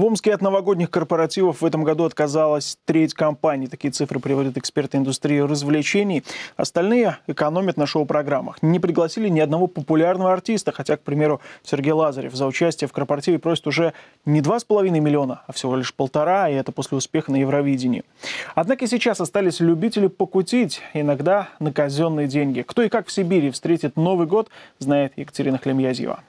В Омске от новогодних корпоративов в этом году отказалась треть компаний. Такие цифры приводят эксперты индустрии развлечений. Остальные экономят на шоу-программах. Не пригласили ни одного популярного артиста, хотя, к примеру, Сергей Лазарев за участие в корпоративе просит уже не 2,5 миллиона, а всего лишь полтора, и это после успеха на Евровидении. Однако сейчас остались любители покутить, иногда на казенные деньги. Кто и как в Сибири встретит Новый год, знает Екатерина Хлемьязьева.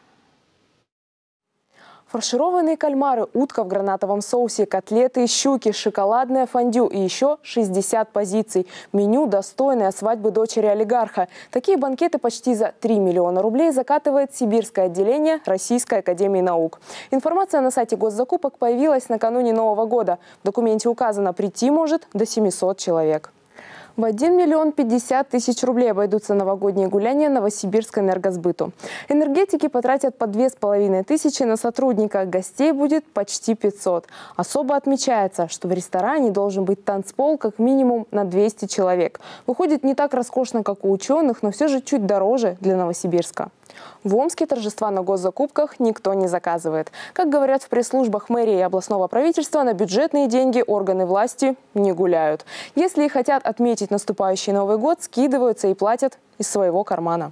Фаршированные кальмары, утка в гранатовом соусе, котлеты щуки, шоколадное фондю и еще 60 позиций. Меню достойное свадьбы дочери олигарха. Такие банкеты почти за 3 миллиона рублей закатывает сибирское отделение Российской Академии Наук. Информация на сайте госзакупок появилась накануне Нового года. В документе указано, прийти может до 700 человек. В 1 миллион 50 тысяч рублей обойдутся новогодние гуляния Новосибирской энергосбыту. Энергетики потратят по 2,5 тысячи на сотрудника. Гостей будет почти 500. Особо отмечается, что в ресторане должен быть танцпол как минимум на 200 человек. Выходит не так роскошно, как у ученых, но все же чуть дороже для Новосибирска. В Омске торжества на госзакупках никто не заказывает. Как говорят в пресс-службах мэрии и областного правительства, на бюджетные деньги органы власти не гуляют. Если и хотят отметить наступающий Новый год, скидываются и платят из своего кармана.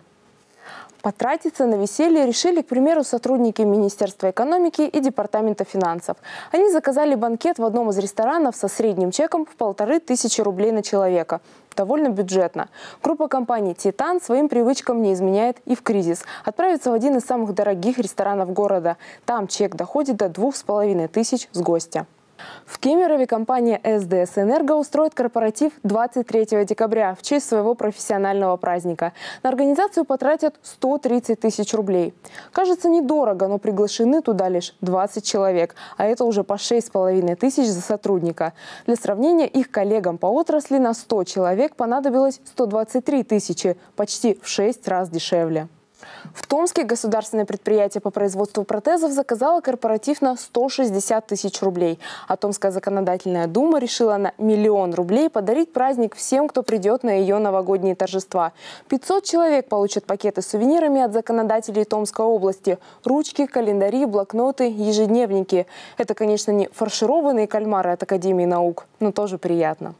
Потратиться на веселье решили, к примеру, сотрудники Министерства экономики и Департамента финансов. Они заказали банкет в одном из ресторанов со средним чеком в полторы тысячи рублей на человека. Довольно бюджетно. Группа компаний «Титан» своим привычкам не изменяет и в кризис. Отправится в один из самых дорогих ресторанов города. Там чек доходит до двух с половиной тысяч с гостя. В Кемерове компания СДС «Энерго» устроит корпоратив 23 декабря в честь своего профессионального праздника. На организацию потратят 130 тысяч рублей. Кажется недорого, но приглашены туда лишь 20 человек, а это уже по 6,5 тысяч за сотрудника. Для сравнения, их коллегам по отрасли на 100 человек понадобилось 123 тысячи, почти в 6 раз дешевле. В Томске государственное предприятие по производству протезов заказало корпоратив на 160 тысяч рублей. А Томская законодательная дума решила на миллион рублей подарить праздник всем, кто придет на ее новогодние торжества. 500 человек получат пакеты с сувенирами от законодателей Томской области. Ручки, календари, блокноты, ежедневники. Это, конечно, не фаршированные кальмары от Академии наук, но тоже приятно.